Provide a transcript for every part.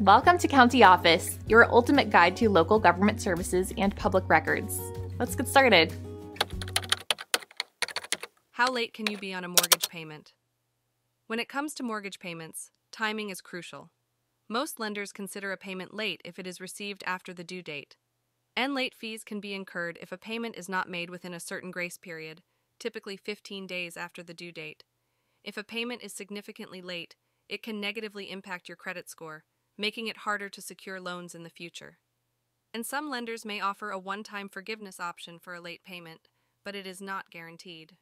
Welcome to County Office, your ultimate guide to local government services and public records. Let's get started. How late can you be on a mortgage payment? When it comes to mortgage payments, timing is crucial. Most lenders consider a payment late if it is received after the due date. And late fees can be incurred if a payment is not made within a certain grace period, typically 15 days after the due date. If a payment is significantly late, it can negatively impact your credit score, making it harder to secure loans in the future. And some lenders may offer a one time forgiveness option for a late payment, but it is not guaranteed.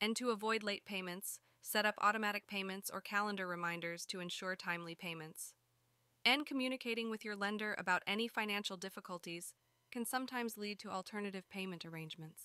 And to avoid late payments, set up automatic payments or calendar reminders to ensure timely payments. And communicating with your lender about any financial difficulties can sometimes lead to alternative payment arrangements.